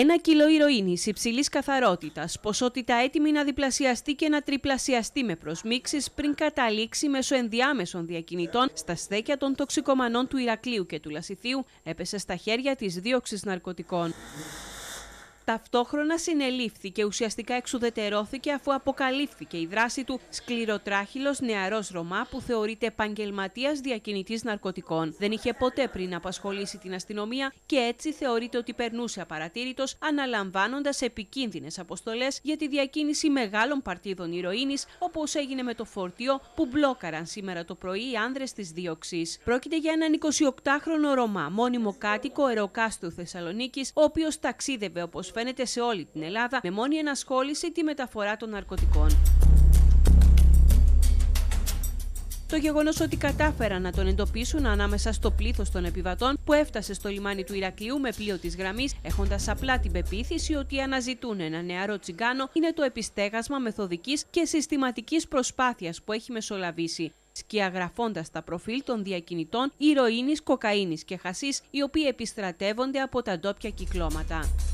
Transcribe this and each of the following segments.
Ένα κιλό ηρωίνης υψηλής καθαρότητας, ποσότητα έτοιμη να διπλασιαστεί και να τριπλασιαστεί με προσμίξεις πριν καταλήξει μέσω ενδιάμεσων διακινητών στα στέκια των τοξικομανών του Ηρακλείου και του Λασιθίου, έπεσε στα χέρια της δίωξης ναρκωτικών. Ταυτόχρονα συνελήφθη και ουσιαστικά εξουδετερώθηκε αφού αποκαλύφθηκε η δράση του σκληροτράχυλος νεαρός Ρωμά που θεωρείται επαγγελματίας διακινητής ναρκωτικών. Δεν είχε ποτέ πριν απασχολήσει την αστυνομία και έτσι θεωρείται ότι περνούσε απαρατήρητος, αναλαμβάνοντας επικίνδυνες αποστολές για τη διακίνηση μεγάλων παρτίδων ηρωίνης, όπως έγινε με το φορτίο που μπλόκαραν σήμερα το πρωί οι άνδρες της δίωξης. Πρόκειται για έναν 28χρονο Ρωμά, μόνιμο κάτοικο Εροκάστου Θεσσαλονίκης, ο οποίος ταξίδευε όπως φαίνεται σε όλη την Ελλάδα με μόνη ενασχόληση τη μεταφορά των ναρκωτικών. Το γεγονός ότι κατάφεραν να τον εντοπίσουν ανάμεσα στο πλήθος των επιβατών που έφτασε στο λιμάνι του Ηρακλείου με πλοίο της γραμμής, έχοντας απλά την πεποίθηση ότι αναζητούν ένα νεαρό τσιγκάνο, είναι το επιστέγασμα μεθοδικής και συστηματικής προσπάθειας που έχει μεσολαβήσει σκιαγραφώντας τα προφίλ των διακινητών ηρωίνης, κοκαίνης και χασί, οι οποίοι επιστρατεύονται από τα ντόπια κυκλώματα.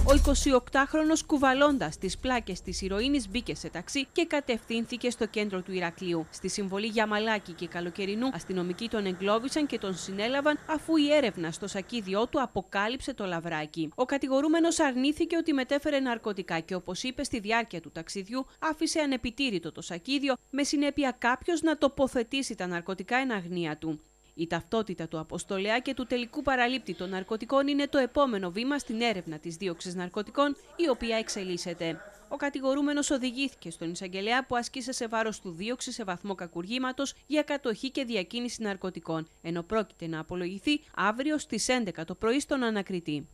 Ο 28χρονο κουβαλώντας τις πλάκες της ηρωίνης μπήκε σε ταξί και κατευθύνθηκε στο κέντρο του Ηρακλείου. Στη συμβολή για μαλάκι και καλοκαιρινού, αστυνομικοί τον εγκλώβησαν και τον συνέλαβαν αφού η έρευνα στο σακίδιό του αποκάλυψε το λαβράκι. Ο κατηγορούμενος αρνήθηκε ότι μετέφερε ναρκωτικά και όπως είπε στη διάρκεια του ταξιδιού, άφησε ανεπιτήρητο το σακίδιο με συνέπεια κάποιος να τοποθετήσει τα ναρκωτικά εν αγνία του. Η ταυτότητα του αποστολέα και του τελικού παραλήπτη των ναρκωτικών είναι το επόμενο βήμα στην έρευνα της δίωξης ναρκωτικών, η οποία εξελίσσεται. Ο κατηγορούμενος οδηγήθηκε στον εισαγγελέα που ασκήσε σε βάρος του δίωξη σε βαθμό κακουργήματος για κατοχή και διακίνηση ναρκωτικών, ενώ πρόκειται να απολογηθεί αύριο στις 11 το πρωί στον ανακριτή.